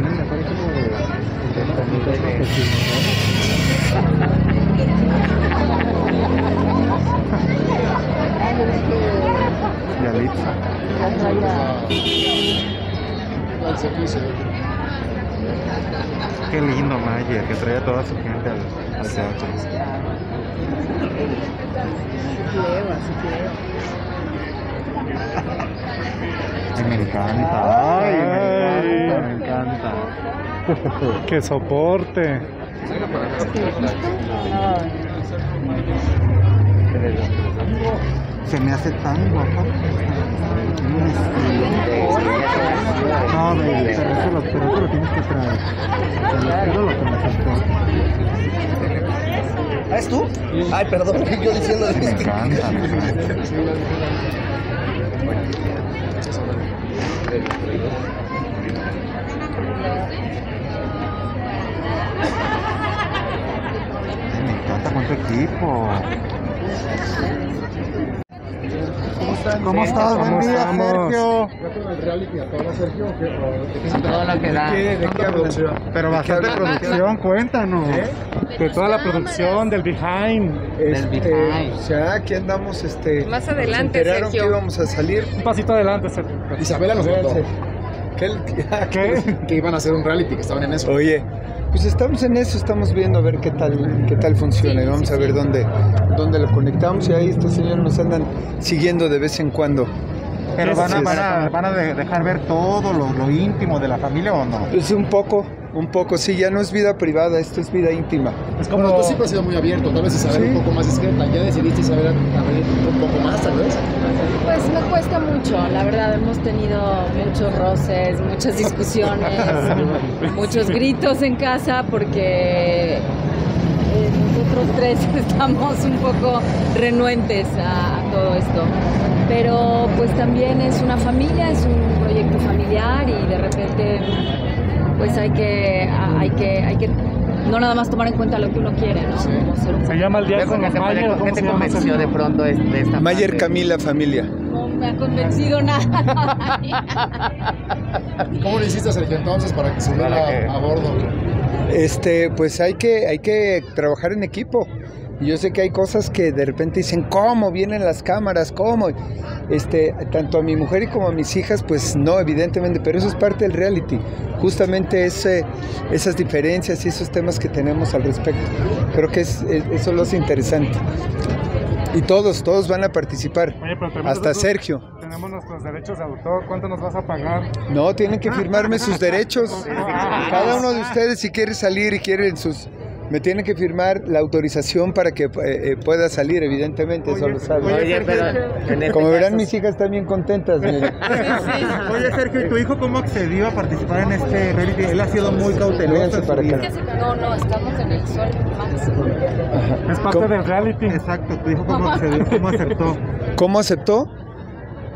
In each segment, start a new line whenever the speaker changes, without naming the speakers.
mejor equipo de. Qué lindo Mayer, que trae a toda su gente al, al teatro. Ay, me encanta. Ay, me encanta.
Que soporte.
Se me hace tan guapa. Un estilo. No, baby, pero eso lo, pero eso lo tienes que traer. El estilo lo que me faltó.
¿Ah, es tú? Ay, perdón, yo diciendo
Me encanta, me encanta. Ay, Me equipo. ¿Cómo estás? Buen
¿Cómo
día,
estamos?
Sergio.
Todo lo que da.
¿De qué hablas?
Pero bastante producción, cuéntanos.
De toda la producción, del behind.
Del behind.
Este, ya aquí andamos, este.
Más
nos
adelante,
enteraron
Sergio.
que íbamos a salir.
Un pasito adelante, Sergio.
Isabela nos contó
¿Qué?
que iban a hacer un reality, que estaban en eso.
Oye, pues estamos en eso, estamos viendo a ver qué tal, qué tal funciona y vamos a ver dónde, dónde lo conectamos y ahí estos señores nos andan siguiendo de vez en cuando.
Pero van a, van a, van a de- dejar ver todo lo, lo íntimo de la familia o no?
Es un poco, un poco, sí, ya no es vida privada, esto es vida íntima.
Es
Como
como.
tú siempre has sido muy abierto, tal vez Isabel
Sí.
un poco más discreta. ¿Ya decidiste abrir un poco más, tal vez?
Pues me cuesta mucho, la verdad, hemos tenido muchos roces, muchas discusiones, muchos gritos en casa porque nosotros tres estamos un poco renuentes a, a todo esto. Pero pues también es una familia, es un proyecto familiar y de repente pues hay que, a- hay que, hay que no nada más tomar en cuenta lo que uno quiere, ¿no?
Se llama el
Luego,
diácono
¿qué te,
Mayer. ¿o
¿qué
cómo
te
se llama,
convenció de pronto de, de esta
Mayer
parte?
Camila Familia.
No me ha convencido nada.
¿Y cómo le hiciste, Sergio, entonces, para que se
que-
a, a bordo?
Este, pues hay que, hay que trabajar en equipo. Y Yo sé que hay cosas que de repente dicen, ¿cómo vienen las cámaras? ¿Cómo? Este, tanto a mi mujer y como a mis hijas, pues no, evidentemente, pero eso es parte del reality. Justamente ese, esas diferencias y esos temas que tenemos al respecto. Creo que es, es- eso lo hace interesante. Y todos, todos van a participar.
Oye, pero tenemos
Hasta Sergio.
Tenemos nuestros derechos de autor. ¿Cuánto nos vas a pagar?
No, tienen que firmarme sus derechos. Cada uno de ustedes, si quiere salir y quiere sus... Me tienen que firmar la autorización para que eh, eh, pueda salir, evidentemente, eso lo.
Oye, pero en este
Como verán,
caso-
mis hijas están bien contentas. miren.
Oye, Sergio, ¿y tu hijo cómo accedió a participar en este reality? Él ha sido muy cauteloso.
Vénganse
en su
para acá.
No, no, estamos en el sol máximo.
Es parte
¿Cómo?
del reality.
Exacto, tu hijo cómo accedió, cómo aceptó.
¿Cómo aceptó?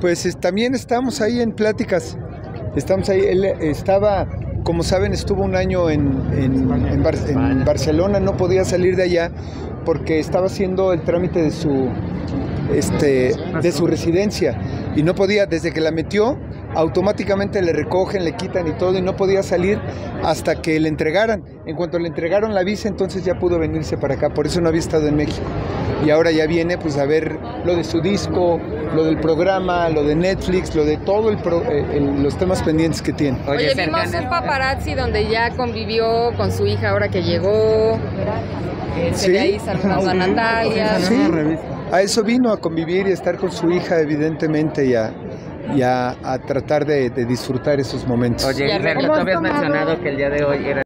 Pues es- también estamos ahí en pláticas. Estamos ahí. Él estaba, como saben, estuvo un año en, en- en Bar- en Barcelona, no podía salir de allá porque estaba haciendo el trámite de su, este, de su residencia y no podía, desde que la metió, automáticamente le recogen, le quitan y todo y no podía salir hasta que le entregaran. En cuanto le entregaron la visa, entonces ya pudo venirse para acá, por eso no había estado en México. Y ahora ya viene pues a ver lo de su disco, lo del programa, lo de Netflix, lo de todo el pro- eh, el- los temas pendientes que tiene.
Oye, vimos
en
un
el-
paparazzi donde ya convivió con su hija ahora que llegó. Eh, se ahí saludando a Natalia.
Sí.
una revista.
A eso vino, a convivir y a estar con su hija, evidentemente, y a, y a- a tratar de, de disfrutar esos momentos.
Oye, Sergio, tú habías mencionado que el día de hoy era